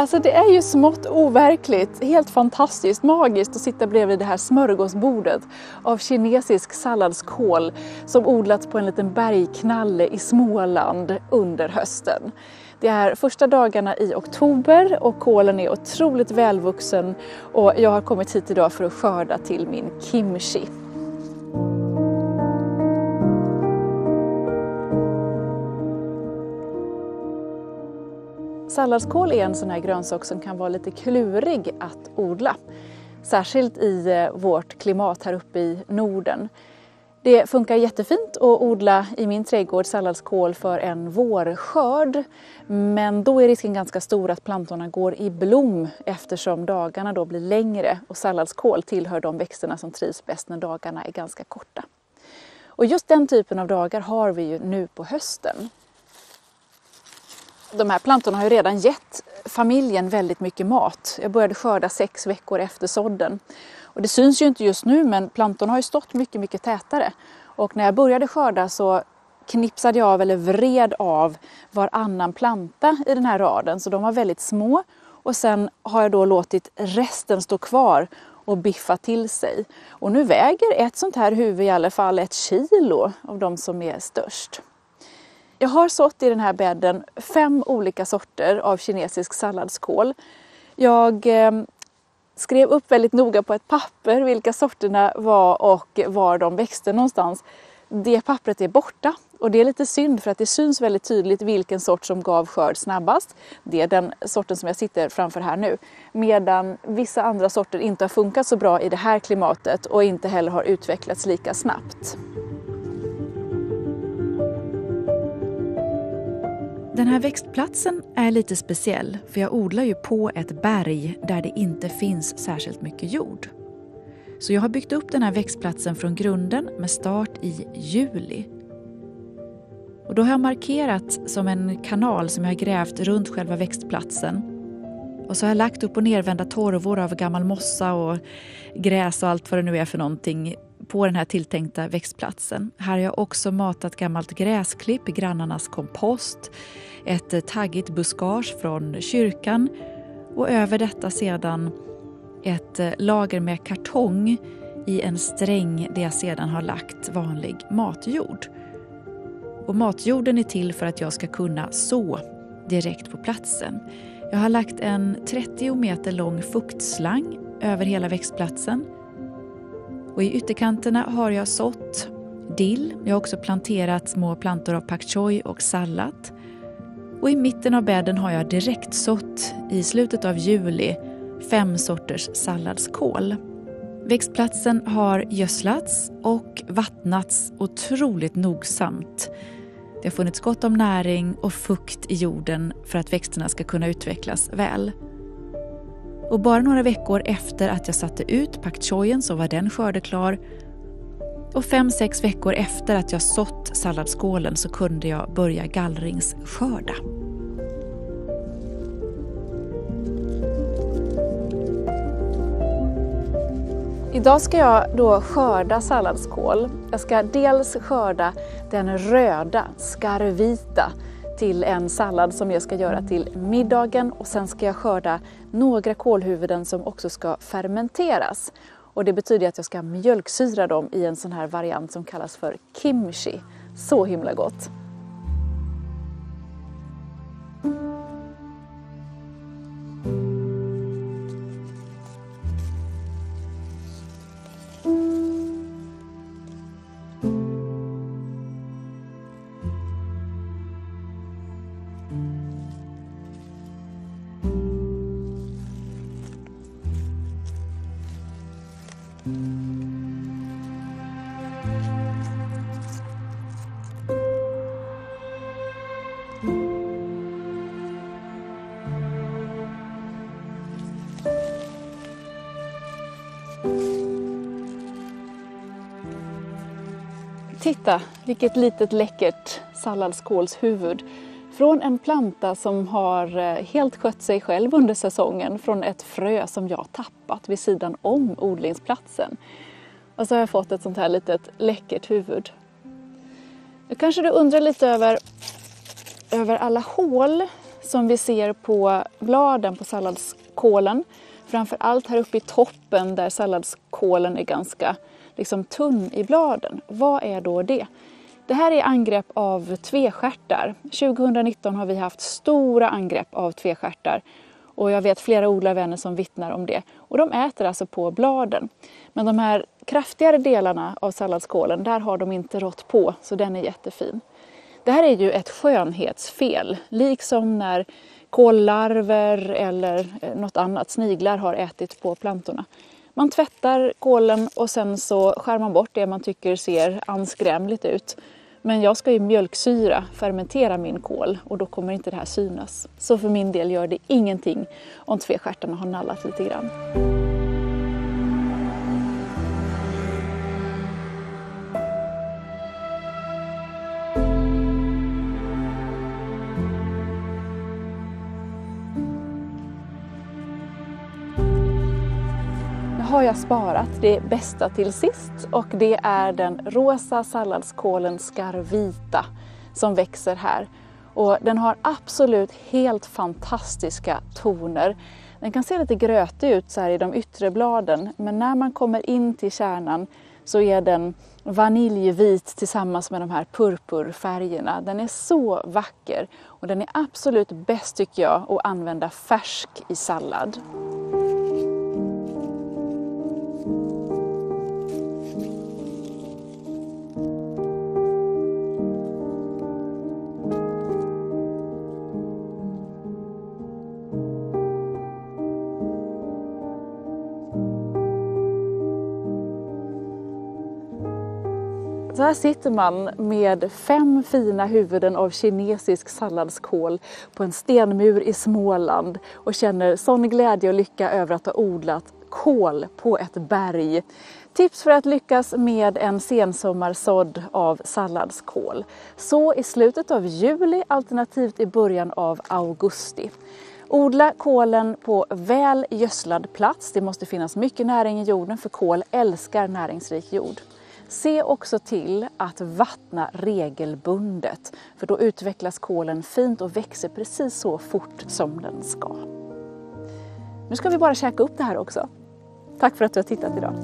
Alltså det är ju smått overkligt, helt fantastiskt, magiskt att sitta bredvid det här smörgåsbordet av kinesisk salladskål som odlats på en liten bergknalle i Småland under hösten. Det är första dagarna i oktober och kålen är otroligt välvuxen och jag har kommit hit idag för att skörda till min kimchi. Salladskål är en sån här grönsak som kan vara lite klurig att odla. Särskilt i eh, vårt klimat här uppe i Norden. Det funkar jättefint att odla i min trädgård salladskål för en vårskörd. Men då är risken ganska stor att plantorna går i blom eftersom dagarna då blir längre och salladskål tillhör de växterna som trivs bäst när dagarna är ganska korta. Och just den typen av dagar har vi ju nu på hösten. De här plantorna har ju redan gett familjen väldigt mycket mat. Jag började skörda sex veckor efter sådden. Och det syns ju inte just nu men plantorna har ju stått mycket, mycket tätare. Och när jag började skörda så knipsade jag av eller vred av varannan planta i den här raden så de var väldigt små. Och sen har jag då låtit resten stå kvar och biffa till sig. Och nu väger ett sånt här huvud i alla fall ett kilo av de som är störst. Jag har sått i den här bädden fem olika sorter av kinesisk salladskål. Jag eh, skrev upp väldigt noga på ett papper vilka sorterna var och var de växte någonstans. Det pappret är borta och det är lite synd för att det syns väldigt tydligt vilken sort som gav skörd snabbast. Det är den sorten som jag sitter framför här nu. Medan vissa andra sorter inte har funkat så bra i det här klimatet och inte heller har utvecklats lika snabbt. Den här växtplatsen är lite speciell för jag odlar ju på ett berg där det inte finns särskilt mycket jord. Så jag har byggt upp den här växtplatsen från grunden med start i juli. Och då har jag markerat som en kanal som jag har grävt runt själva växtplatsen. Och så har jag lagt upp och nervända torvor av gammal mossa och gräs och allt vad det nu är för någonting på den här tilltänkta växtplatsen. Här har jag också matat gammalt gräsklipp, grannarnas kompost, ett taggigt buskage från kyrkan och över detta sedan ett lager med kartong i en sträng där jag sedan har lagt vanlig matjord. Och matjorden är till för att jag ska kunna så direkt på platsen. Jag har lagt en 30 meter lång fuktslang över hela växtplatsen och I ytterkanterna har jag sått dill. Jag har också planterat små plantor av pak choi och sallad. Och i mitten av bädden har jag direkt sått i slutet av juli fem sorters salladskål. Växtplatsen har gödslats och vattnats otroligt nogsamt. Det har funnits gott om näring och fukt i jorden för att växterna ska kunna utvecklas väl. Och bara några veckor efter att jag satte ut pak choyen så var den skördeklar. Och fem, sex veckor efter att jag sått salladsskålen så kunde jag börja gallringsskörda. Idag ska jag då skörda salladskål. Jag ska dels skörda den röda, skarvita, till en sallad som jag ska göra till middagen och sen ska jag skörda några kålhuvuden som också ska fermenteras. Och det betyder att jag ska mjölksyra dem i en sån här variant som kallas för kimchi. Så himla gott! Titta vilket litet läckert salladskålshuvud från en planta som har eh, helt skött sig själv under säsongen från ett frö som jag tappat vid sidan om odlingsplatsen. Och så har jag fått ett sånt här litet läckert huvud. Nu kanske du undrar lite över, över alla hål som vi ser på bladen på salladskålen. Framför allt här uppe i toppen där salladskålen är ganska liksom, tunn i bladen. Vad är då det? Det här är angrepp av tvestjärtar. 2019 har vi haft stora angrepp av tvestjärtar och jag vet flera odlarvänner som vittnar om det. Och de äter alltså på bladen. Men de här kraftigare delarna av salladskålen, där har de inte rått på, så den är jättefin. Det här är ju ett skönhetsfel, liksom när kollarver eller eh, något annat, sniglar, har ätit på plantorna. Man tvättar kålen och sen så skär man bort det man tycker ser anskrämligt ut. Men jag ska ju mjölksyra, fermentera min kål och då kommer inte det här synas. Så för min del gör det ingenting om tvestjärtarna har nallat lite grann. Har jag sparat det bästa till sist och det är den rosa salladskålen scarvita som växer här. Och den har absolut helt fantastiska toner. Den kan se lite grötig ut så här i de yttre bladen men när man kommer in till kärnan så är den vaniljvit tillsammans med de här purpurfärgerna. Den är så vacker och den är absolut bäst tycker jag att använda färsk i sallad. Så här sitter man med fem fina huvuden av kinesisk salladskål på en stenmur i Småland och känner sån glädje och lycka över att ha odlat kål på ett berg. Tips för att lyckas med en sensommarsådd av salladskål. Så i slutet av juli alternativt i början av augusti. Odla kålen på väl gödslad plats. Det måste finnas mycket näring i jorden för kål älskar näringsrik jord. Se också till att vattna regelbundet för då utvecklas kålen fint och växer precis så fort som den ska. Nu ska vi bara käka upp det här också. Tack för att du har tittat idag.